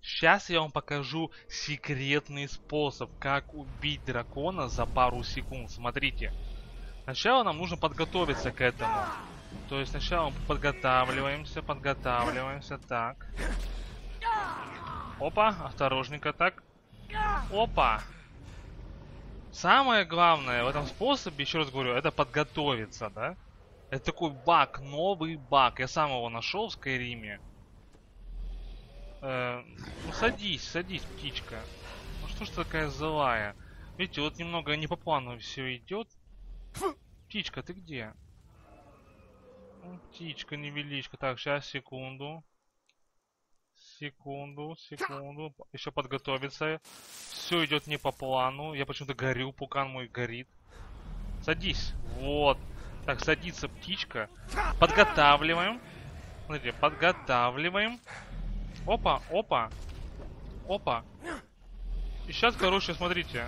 Сейчас я вам покажу секретный способ, как убить дракона за пару секунд. Смотрите. Сначала нам нужно подготовиться к этому. То есть сначала мы подготавливаемся, подготавливаемся. Так. Опа, осторожненько так. Опа. Самое главное в этом способе, еще раз говорю, это подготовиться, да? Это такой баг, новый баг. Я сам его нашел в Скайриме. Э, садись, садись, птичка. Ну что ж ты такая злая? Видите, вот немного не по плану все идет. Птичка, ты где? Ну, птичка, невеличка. Так, сейчас, секунду. Секунду, секунду. Еще подготовиться. Все идет не по плану. Я почему-то горю, пукан мой горит. Садись. Вот. Так, садится птичка. Подготавливаем. Смотрите, подготавливаем. Опа, опа. Опа. И сейчас, короче, смотрите.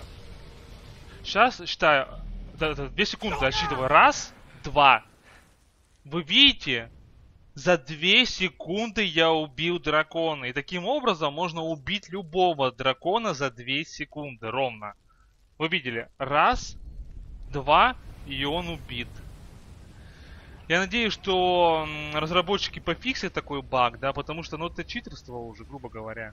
Сейчас считаю. Две секунды отсчитываю. Раз, два. Вы видите? За две секунды я убил дракона. И таким образом можно убить любого дракона за две секунды ровно. Вы видели? Раз, два, и он убит. Я надеюсь, что разработчики пофиксят такой баг, да, потому что, ну, это читерство уже, грубо говоря.